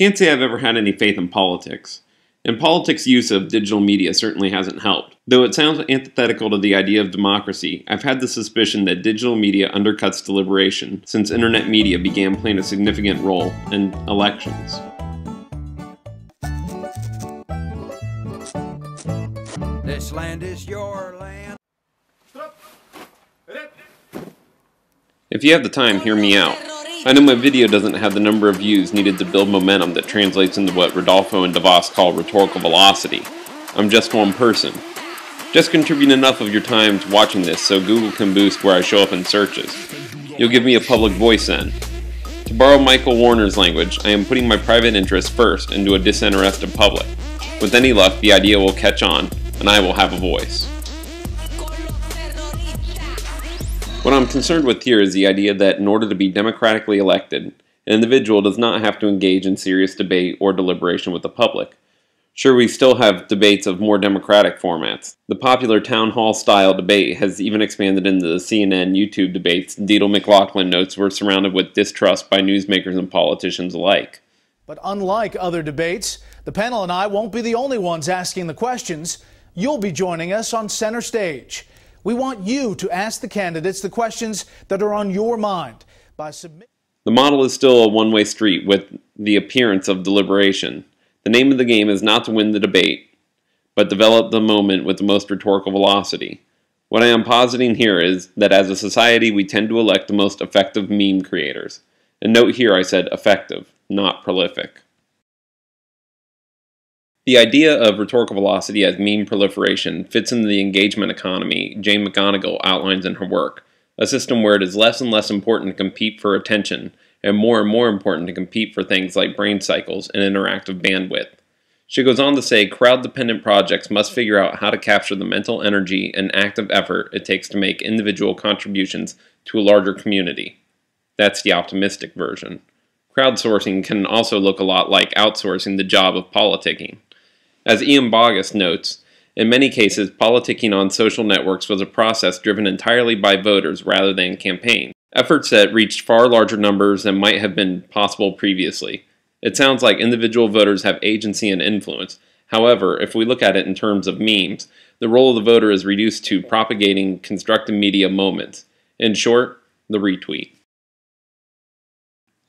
Can't say I've ever had any faith in politics. And politics, use of digital media certainly hasn't helped. Though it sounds antithetical to the idea of democracy, I've had the suspicion that digital media undercuts deliberation since internet media began playing a significant role in elections. This land is your land. If you have the time, hear me out. I know my video doesn't have the number of views needed to build momentum that translates into what Ridolfo and DeVoss call rhetorical velocity. I'm just one person. Just contribute enough of your time to watching this so Google can boost where I show up in searches. You'll give me a public voice then. To borrow Michael Warner's language, I am putting my private interests first into a disinterested public. With any luck, the idea will catch on, and I will have a voice. What I'm concerned with here is the idea that in order to be democratically elected, an individual does not have to engage in serious debate or deliberation with the public. Sure, we still have debates of more democratic formats. The popular town hall style debate has even expanded into the CNN YouTube debates. Deedle McLaughlin notes were surrounded with distrust by newsmakers and politicians alike. But unlike other debates, the panel and I won't be the only ones asking the questions. You'll be joining us on center stage. We want you to ask the candidates the questions that are on your mind by submitting. The model is still a one way street with the appearance of deliberation. The name of the game is not to win the debate, but develop the moment with the most rhetorical velocity. What I am positing here is that as a society we tend to elect the most effective meme creators. And note here I said effective, not prolific. The idea of rhetorical velocity as meme proliferation fits into the engagement economy Jane McGonigal outlines in her work, a system where it is less and less important to compete for attention and more and more important to compete for things like brain cycles and interactive bandwidth. She goes on to say crowd dependent projects must figure out how to capture the mental energy and active effort it takes to make individual contributions to a larger community. That's the optimistic version. Crowdsourcing can also look a lot like outsourcing the job of politicking. As Ian Bogost notes, in many cases, politicking on social networks was a process driven entirely by voters rather than campaigns, efforts that reached far larger numbers than might have been possible previously. It sounds like individual voters have agency and influence. However, if we look at it in terms of memes, the role of the voter is reduced to propagating constructive media moments. In short, the retweet.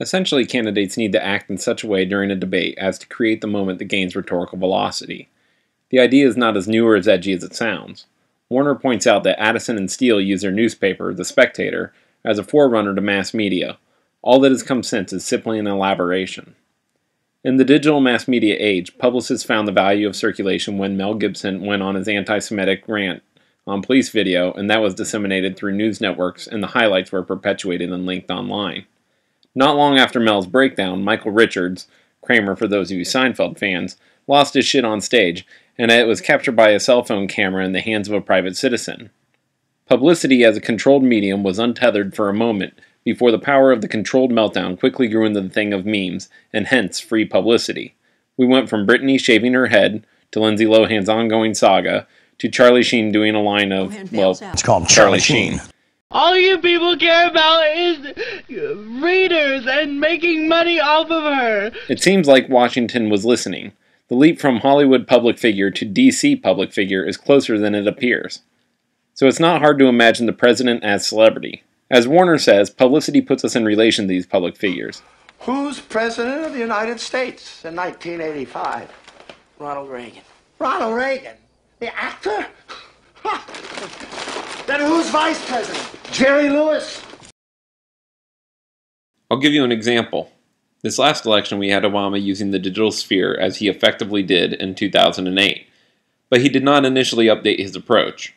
Essentially, candidates need to act in such a way during a debate as to create the moment that gains rhetorical velocity. The idea is not as new or as edgy as it sounds. Warner points out that Addison and Steele use their newspaper, The Spectator, as a forerunner to mass media. All that has come since is simply an elaboration. In the digital mass media age, publicists found the value of circulation when Mel Gibson went on his anti Semitic rant on police video, and that was disseminated through news networks, and the highlights were perpetuated and linked online. Not long after Mel's breakdown, Michael Richards, Kramer for those of you Seinfeld fans, lost his shit on stage, and it was captured by a cell phone camera in the hands of a private citizen. Publicity as a controlled medium was untethered for a moment before the power of the controlled meltdown quickly grew into the thing of memes, and hence free publicity. We went from Britney shaving her head to Lindsay Lohan's ongoing saga to Charlie Sheen doing a line of, well, it's called Charlie, Charlie Sheen. Sheen. All you people care about is readers and making money off of her. It seems like Washington was listening. The leap from Hollywood public figure to DC public figure is closer than it appears. So it's not hard to imagine the president as celebrity. As Warner says, publicity puts us in relation to these public figures. Who's president of the United States in 1985? Ronald Reagan. Ronald Reagan? The actor? Then who's vice president? Jerry Lewis? I'll give you an example. This last election, we had Obama using the digital sphere as he effectively did in 2008, but he did not initially update his approach.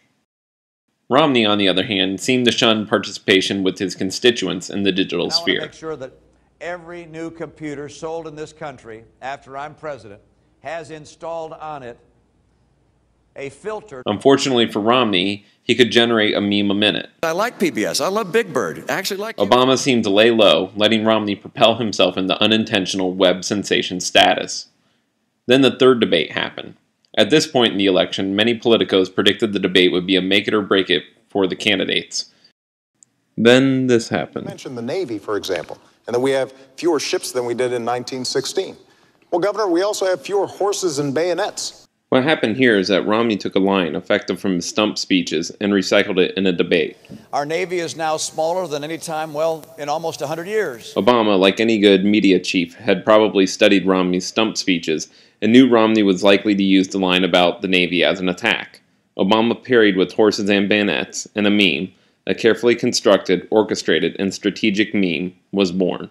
Romney, on the other hand, seemed to shun participation with his constituents in the digital I sphere. make sure that every new computer sold in this country after I'm president has installed on it a filter. Unfortunately for Romney, he could generate a meme a minute. I like PBS. I love Big Bird. I actually like Obama seemed to lay low, letting Romney propel himself into unintentional web sensation status. Then the third debate happened. At this point in the election, many politicos predicted the debate would be a make it or break it for the candidates. Then this happened. Mention the Navy, for example, and that we have fewer ships than we did in 1916. Well, Governor, we also have fewer horses and bayonets. What happened here is that Romney took a line effective from his stump speeches and recycled it in a debate. Our Navy is now smaller than any time, well, in almost 100 years. Obama, like any good media chief, had probably studied Romney's stump speeches and knew Romney was likely to use the line about the Navy as an attack. Obama parried with horses and bayonets, and a meme, a carefully constructed, orchestrated, and strategic meme, was born.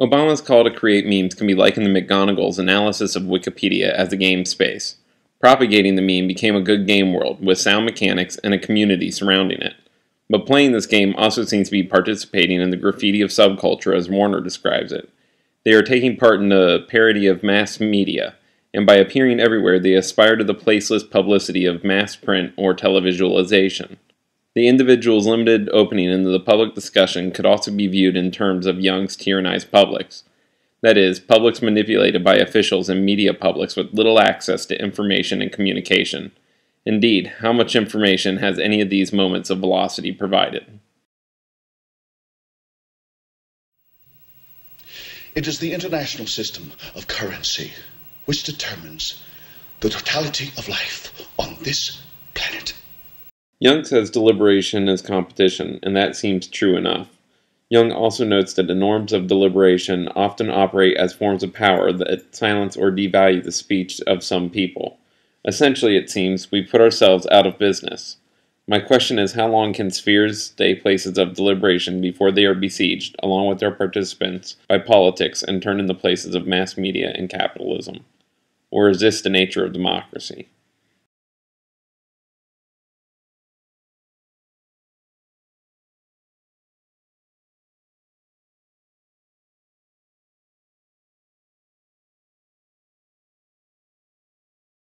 Obama's call to create memes can be likened to McGonigal's analysis of Wikipedia as a game space. Propagating the meme became a good game world, with sound mechanics and a community surrounding it. But playing this game also seems to be participating in the graffiti of subculture as Warner describes it. They are taking part in the parody of mass media, and by appearing everywhere they aspire to the placeless publicity of mass print or televisualization. The individual's limited opening into the public discussion could also be viewed in terms of Young's tyrannized publics. That is, publics manipulated by officials and media publics with little access to information and communication. Indeed, how much information has any of these moments of velocity provided? It is the international system of currency which determines the totality of life on this planet. Young says deliberation is competition, and that seems true enough. Young also notes that the norms of deliberation often operate as forms of power that silence or devalue the speech of some people. Essentially, it seems, we put ourselves out of business. My question is how long can spheres stay places of deliberation before they are besieged, along with their participants, by politics and turned into places of mass media and capitalism? Or is this the nature of democracy?